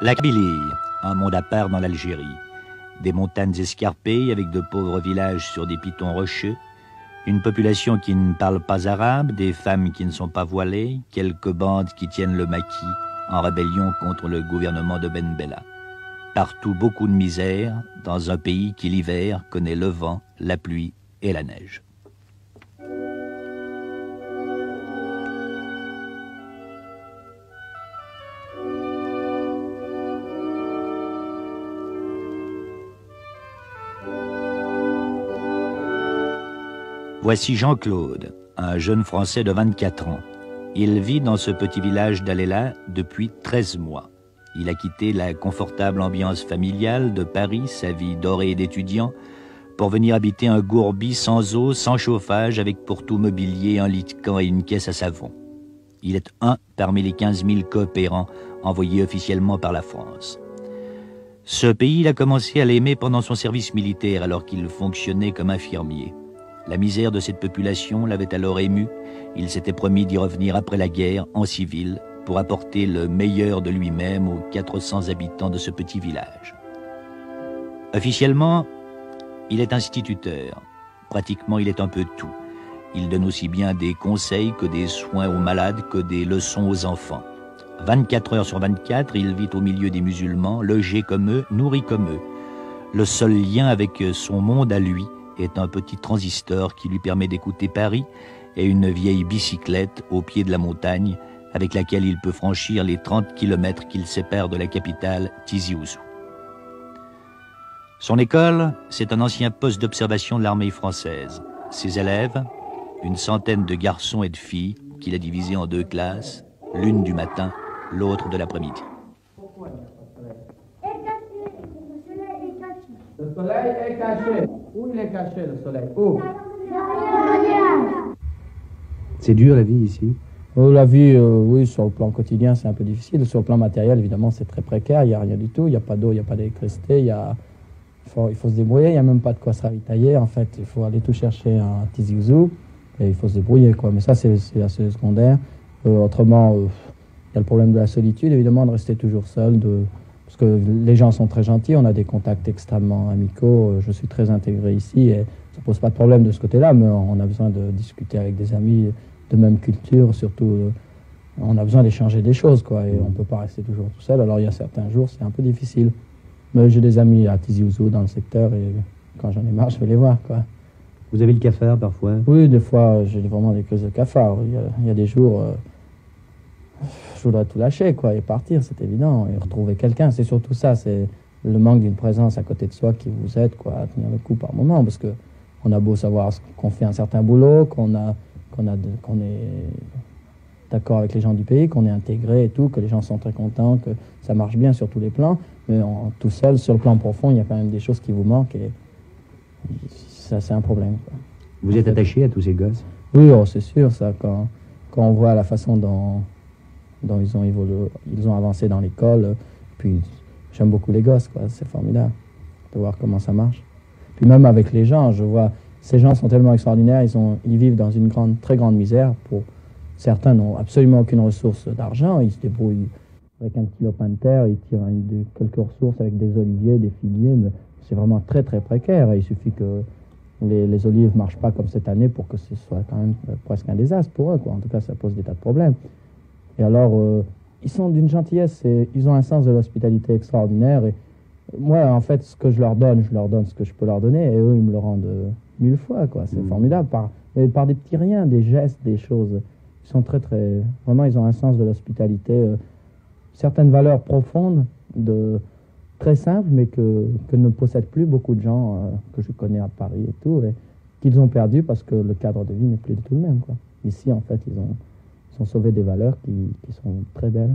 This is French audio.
La Kabylie, un monde à part dans l'Algérie. Des montagnes escarpées avec de pauvres villages sur des pitons rocheux, une population qui ne parle pas arabe, des femmes qui ne sont pas voilées, quelques bandes qui tiennent le maquis en rébellion contre le gouvernement de Ben Bella. Partout beaucoup de misère, dans un pays qui l'hiver connaît le vent, la pluie et la neige. Voici Jean-Claude, un jeune Français de 24 ans. Il vit dans ce petit village d'Alela depuis 13 mois. Il a quitté la confortable ambiance familiale de Paris, sa vie dorée d'étudiant, pour venir habiter un gourbi sans eau, sans chauffage, avec pour tout mobilier un lit de camp et une caisse à savon. Il est un parmi les 15 000 coopérants envoyés officiellement par la France. Ce pays, il a commencé à l'aimer pendant son service militaire alors qu'il fonctionnait comme infirmier. La misère de cette population l'avait alors ému. Il s'était promis d'y revenir après la guerre, en civil, pour apporter le meilleur de lui-même aux 400 habitants de ce petit village. Officiellement, il est instituteur. Pratiquement, il est un peu tout. Il donne aussi bien des conseils que des soins aux malades, que des leçons aux enfants. 24 heures sur 24, il vit au milieu des musulmans, logé comme eux, nourri comme eux. Le seul lien avec son monde à lui, est un petit transistor qui lui permet d'écouter Paris et une vieille bicyclette au pied de la montagne avec laquelle il peut franchir les 30 kilomètres qu'il sépare de la capitale Tizi Ouzou. Son école, c'est un ancien poste d'observation de l'armée française. Ses élèves, une centaine de garçons et de filles qu'il a divisés en deux classes, l'une du matin, l'autre de l'après-midi. Le soleil est caché. Où il est caché le soleil? Où? C'est dur la vie ici euh, La vie, euh, oui, sur le plan quotidien, c'est un peu difficile. Sur le plan matériel, évidemment, c'est très précaire. Il n'y a rien du tout. Il n'y a pas d'eau, il n'y a pas d'électricité. Il, y a... il, faut, il faut se débrouiller. Il n'y a même pas de quoi se ravitailler. En fait, il faut aller tout chercher Tizi Ouzou et il faut se débrouiller. Quoi. Mais ça, c'est assez secondaire. Euh, autrement, il y a le problème de la solitude, évidemment, de rester toujours seul, de parce que les gens sont très gentils, on a des contacts extrêmement amicaux, je suis très intégré ici et ça pose pas de problème de ce côté-là, mais on a besoin de discuter avec des amis de même culture, surtout euh, on a besoin d'échanger des choses, quoi, et on peut pas rester toujours tout seul. Alors il y a certains jours, c'est un peu difficile. Mais j'ai des amis à Tizi Ouzou dans le secteur et quand j'en ai marre, je vais les voir, quoi. Vous avez le cafard parfois? Oui, des fois, j'ai vraiment des crises de cafard. Il y a, des jours, euh, je voudrais tout lâcher, quoi, et partir, c'est évident, et retrouver quelqu'un. C'est surtout ça, c'est le manque d'une présence à côté de soi qui vous aide, quoi, à tenir le coup par moment, parce que on a beau savoir qu'on fait un certain boulot, qu'on a, qu'on a, qu'on est d'accord avec les gens du pays, qu'on est intégré et tout, que les gens sont très contents, que ça marche bien sur tous les plans, mais en, tout seul, sur le plan profond, il y a quand même des choses qui vous manquent et ça, c'est un problème. Quoi. Vous êtes attaché à tous ces gosses? Oui, oh, c'est sûr, ça, quand, quand on voit la façon dont dont ils ont ils ont avancé dans l'école. Puis j'aime beaucoup les gosses, quoi. C'est formidable de voir comment ça marche. Puis même avec les gens, je vois, ces gens sont tellement extraordinaires, ils, ont, ils vivent dans une grande, très grande misère. Pour certains n'ont absolument aucune ressource d'argent, ils se débrouillent avec un petit lopin de terre, ils tirent quelques ressources avec des oliviers, des figuiers, mais c'est vraiment très très précaire. il suffit que les, les olives ne marchent pas comme cette année pour que ce soit quand même presque un désastre pour eux. Quoi. En tout cas, ça pose des tas de problèmes. Et alors, euh, ils sont d'une gentillesse et ils ont un sens de l'hospitalité extraordinaire. Et moi, en fait, ce que je leur donne, je leur donne ce que je peux leur donner et eux, ils me le rendent euh, mille fois. quoi. C'est mmh. formidable. Par, mais par des petits riens, des gestes, des choses. Ils sont très, très. Vraiment, ils ont un sens de l'hospitalité. Euh, certaines valeurs profondes, de, très simples, mais que, que ne possèdent plus beaucoup de gens que je connais à Paris et tout. Et qu'ils ont perdu parce que le cadre de vie n'est plus du tout le même. Quoi. Ici, en fait, ils ont sont sauvés des valeurs qui, qui sont très belles.